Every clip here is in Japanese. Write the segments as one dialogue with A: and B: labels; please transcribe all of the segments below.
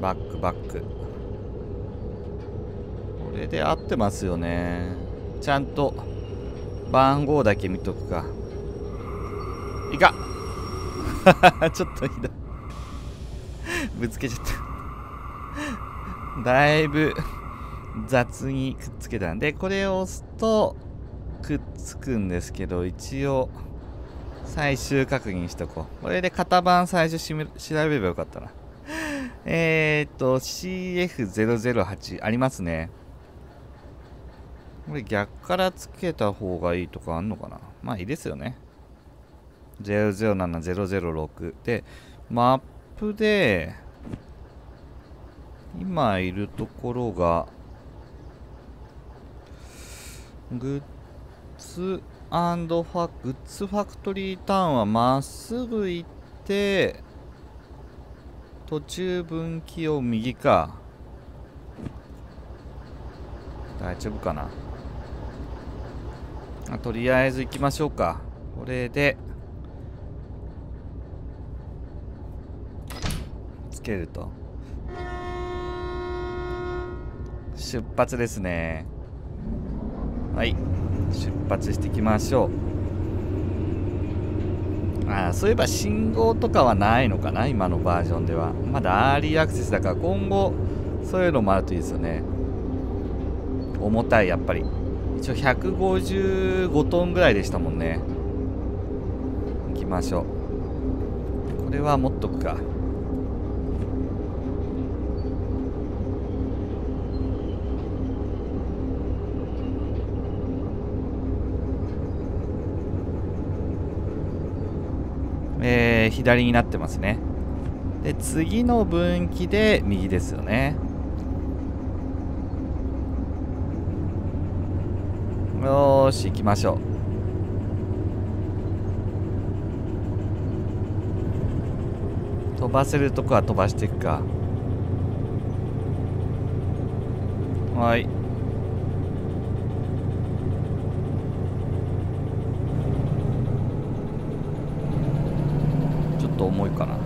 A: バックバック。これで合ってますよね。ちゃんと番号だけ見とくか。いか ちょっとひどい。ぶつけちゃった。だいぶ雑にくっつけたんでこれを押すとくっつくんですけど一応最終確認しとこう。これで型番最初調べればよかったな。えー、っと CF008 ありますね。これ逆からつけた方がいいとかあんのかな？まあいいですよね。007006でマップで今いるところがグッズファグッズファクトリーターンはまっすぐ行って途中分岐を右か。大丈夫かな。あとりあえず行きましょうか。これでつけると。出発ですね。はい。出発していきましょう。あそういえば信号とかはないのかな今のバージョンでは。まだアーリーアクセスだから今後そういうのもあるといいですよね。重たいやっぱり。一応155トンぐらいでしたもんね。行きましょう。これは持っとくか。えー、左になってますね。で次の分岐で右ですよね。よし行きましょう。飛ばせるとこは飛ばしていくか。はいちょっと重いかな。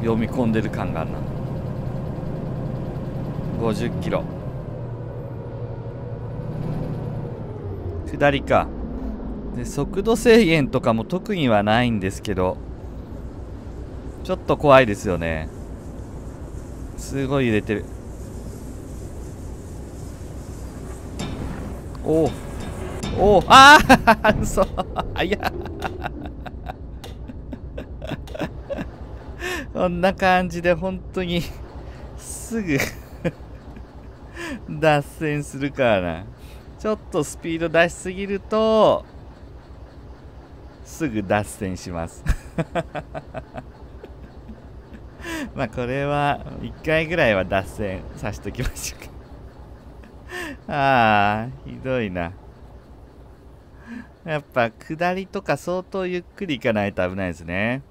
A: 読み込んでる感があるな。50キロ。下りか。で速度制限とかも特にはないんですけどちょっと怖いですよね。すごい揺れてる。おおおああ嘘。あいやこんな感じで本当に すぐ 脱線するからな。ちょっとスピード出しすぎるとすぐ脱線します。まあこれは1回ぐらいは脱線させときましょうか。ああひどいな。やっぱ下りとか相当ゆっくり行かないと危ないですね。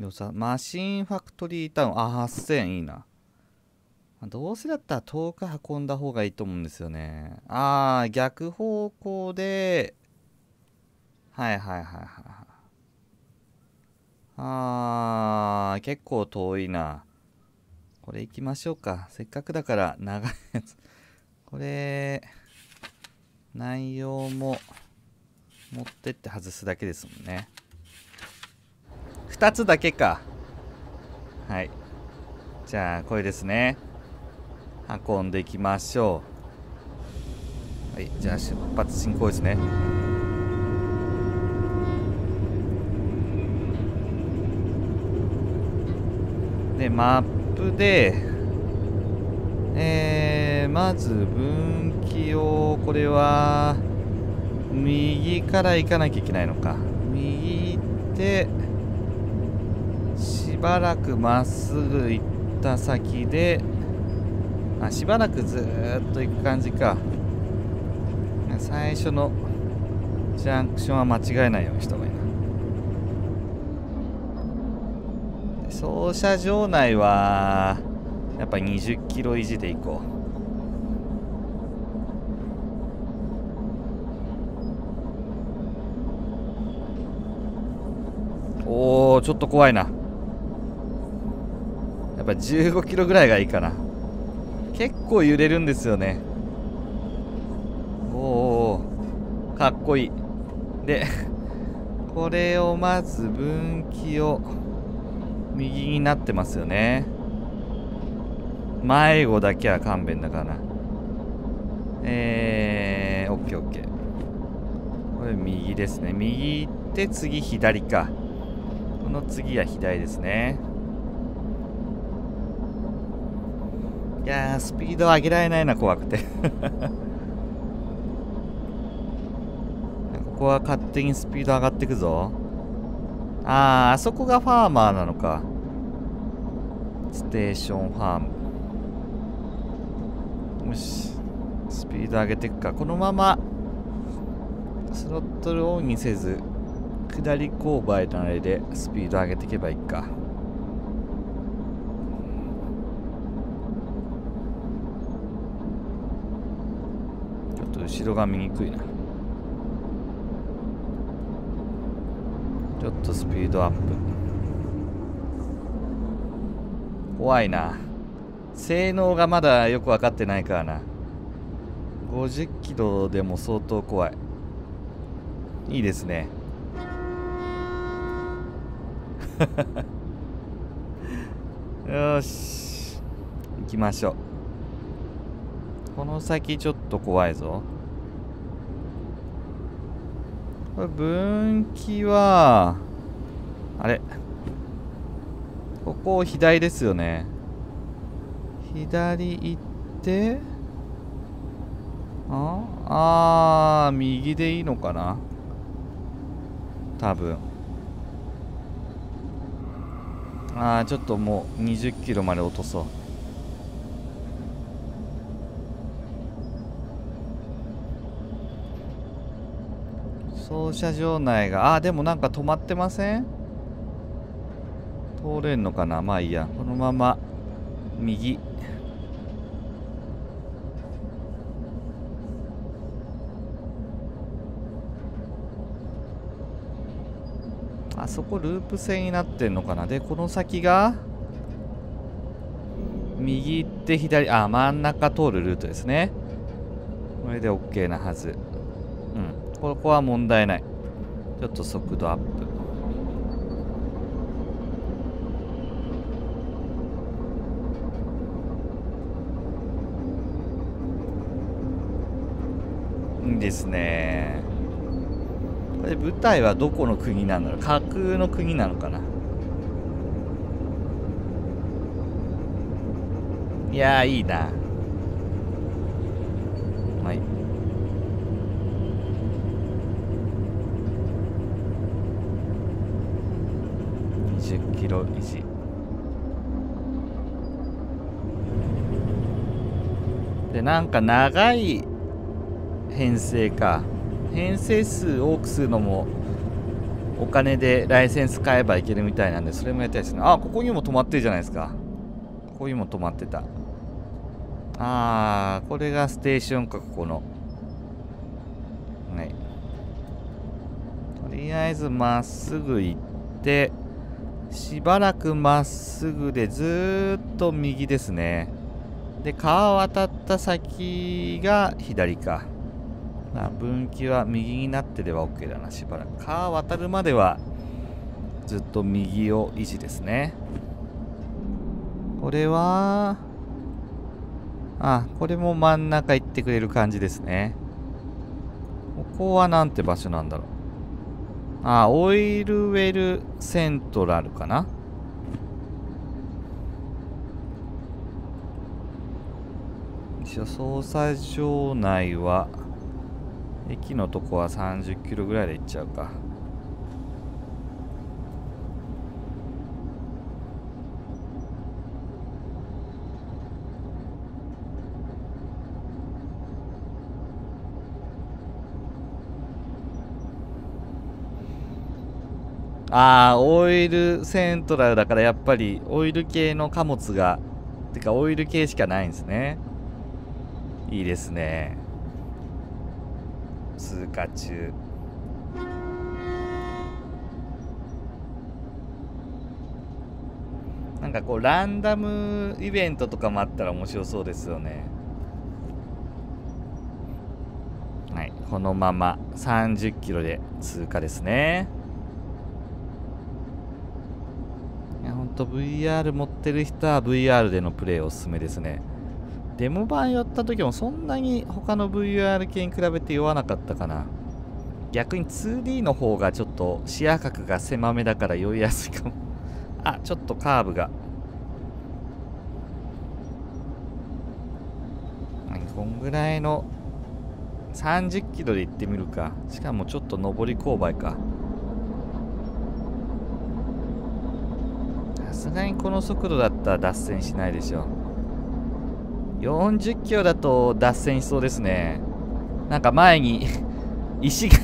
A: でもさ、マシンファクトリータウン、あ、8000いいな。どうせだったら遠く運んだ方がいいと思うんですよね。あー、逆方向で、はいはいはいはい。あー、結構遠いな。これ行きましょうか。せっかくだから長いやつ。これ、内容も持ってって外すだけですもんね。2つだけか。はい。じゃあこれですね。運んでいきましょう。はい。じゃあ出発進行ですね。でマップでえー、まず分岐をこれは右から行かなきゃいけないのか。右行ってばらくまっすぐ行った先であしばらくずっと行く感じか。最初のジャンクションは間違えないようにした方がいいな操車場内はやっぱ20キロ維持で行こう。おちょっと怖いな。やっぱ15キロぐらいがいいかな。結構揺れるんですよね。おおかっこいい。で これをまず分岐を右になってますよね。迷子だけは勘弁だからな。えー、オッケーオッケー。これ右ですね。右行って次左か。この次は左ですね。いやースピード上げられないな怖くて。ここは勝手にスピード上がってくぞ。あーあそこがファーマーなのか。ステーションファーム。よし。スピード上げていくか。このままスロットルオンにせず下り勾配のあれでスピード上げていけばいいかちょっと後ろが見にくいな。ちょっとスピードアップ。怖いな。性能がまだよく分かってないからな。50キロでも相当怖い。いいですね。よし。行きましょう。この先ちょっと怖いぞ。これ分岐はあれ？ここ左ですよね。左行ってあ？あー右でいいのかな？多分。ああちょっともう20キロまで落とそう。操車場内があでもなんか止まってません？通れんのかな？まあいいや。このまま右。あそこループ線になってんのかな？でこの先が右行って左あ真ん中通るルートですね。これで OK なはず。ここは問題ない。ちょっと速度アップ。いいですね。これ舞台はどこの国なんだろう？架空の国なのかな？いやいいなはい20キロ維持でなんか長い編成か。編成数多くするのもお金でライセンス買えばいけるみたいなんでそれもやりたいですねあここにも止まってるじゃないですか。ここにも止まってた。あーこれがステーションかここの。はい。とりあえずまっすぐ行ってしばらくまっすぐでずーっと右ですね。で川渡った先が左か。まあ、分岐は右になってれば OK だなしばらく。川渡るまではずっと右を維持ですね。これはあこれも真ん中行ってくれる感じですね。ここはなんて場所なんだろう。あオイルウェルセントラルかな？一応捜査場内は駅のとこは30キロぐらいで行っちゃうか。ああオイルセントラルだからやっぱりオイル系の貨物がてかオイル系しかないんですね。いいですね。通過中。なんかこうランダムイベントとかもあったら面白そうですよね。はいこのまま30キロで通過ですねいやほと VR 持ってる人は VR でのプレイおすすめですね。デモ版やった時もそんなに他の VR 系に比べて酔わなかったかな。逆に 2D の方がちょっと視野角が狭めだから酔いやすいかも。あちょっとカーブが。こんぐらいの30キロで行ってみるか。しかもちょっと上り勾配か。さすがにこの速度だったら脱線しないでしょ40キロだと脱線しそうですね。なんか前に 石が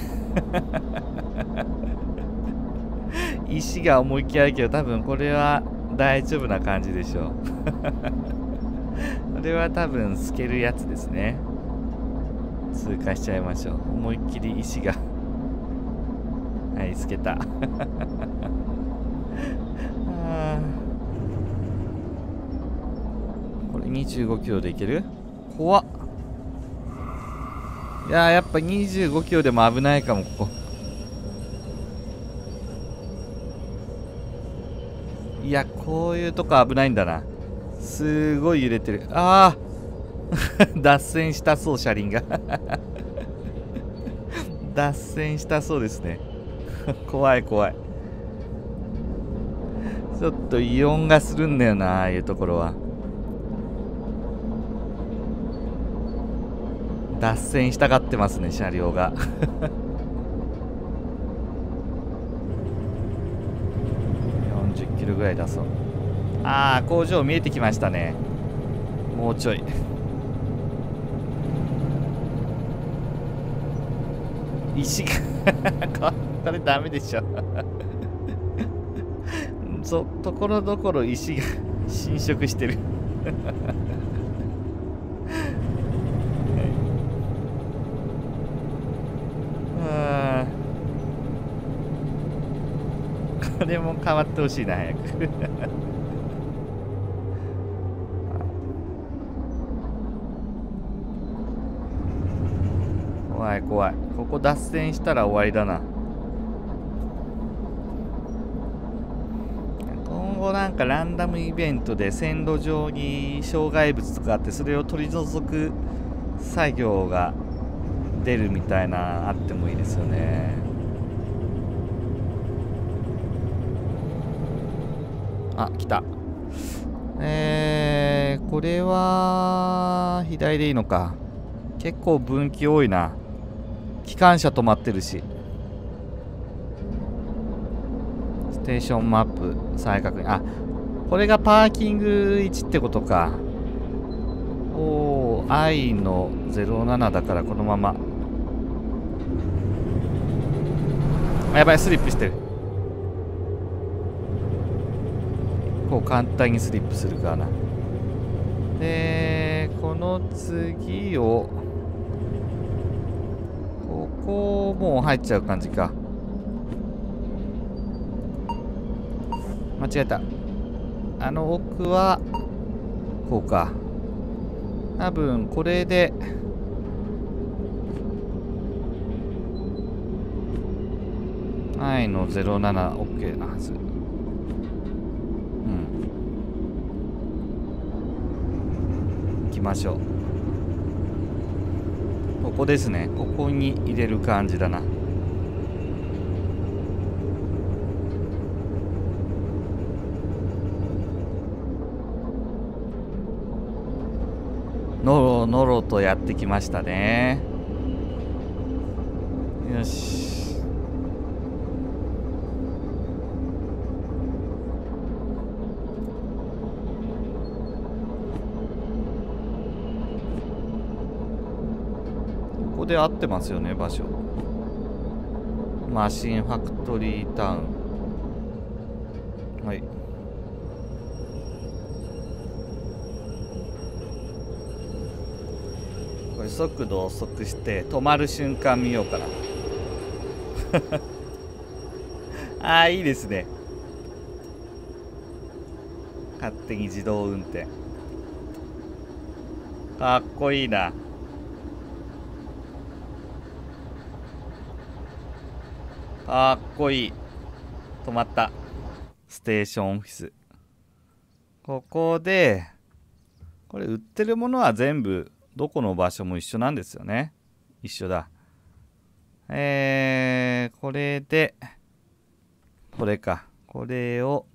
A: 石が思いっきりあるけど多分これは大丈夫な感じでしょう。これは多分透けるやつですね。通過しちゃいましょう。思いっきり石がはい透けたこれ25キロでいける？怖っ。いややっぱ25キロでも危ないかもここ。いやこういうとこ危ないんだな。すごい揺れてる。ああ 脱線したそう車輪が。脱線したそうですね。怖い怖い。ちょっと異音がするんだよなああいうところは。脱線したがってますね車両が。40キロぐらい出そう。ああ工場見えてきましたね。もうちょい。石がこれダメでしょ。そところどころ石が 侵食してるこれも変わってほしいな早く。怖い怖い。ここ脱線したら終わりだな。今後なんかランダムイベントで線路上に障害物とかあってそれを取り除く作業が出るみたいなあってもいいですよね。あ来た。えー、これは左でいいのか。結構分岐多いな。機関車止まってるし。ステーションマップ再確認。あこれがパーキング1ってことか。おお I の07だからこのまま。やばいスリップしてる。こう簡単にスリップするかな。でこの次をここもう入っちゃう感じか。間違えた。あの奥はこうか。多分これではいの 07OK なはずうん行きましょう。ここですね。ここに入れる感じだな。のろのろとやってきましたね。よし。で合ってますよね場所。マシンファクトリータウン。はい。これ速度を遅くして止まる瞬間見ようかな。ああいいですね。勝手に自動運転。かっこいいな。かっこい。い止まった。ステーションオフィス。ここでこれ売ってるものは全部どこの場所も一緒なんですよね。一緒だ。えー、これでこれか。これを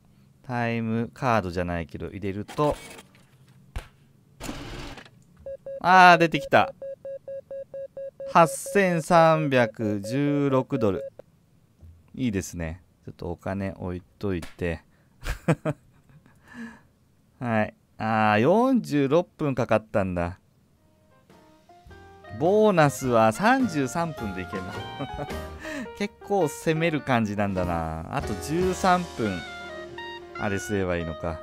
A: タイムカードじゃないけど入れると。あー出てきた。8316ドル。いいですね。ちょっとお金置いといて。はい。ああ46分かかったんだ。ボーナスは33分でいけるな 結構攻める感じなんだな。あと13分。あれすればいいのか。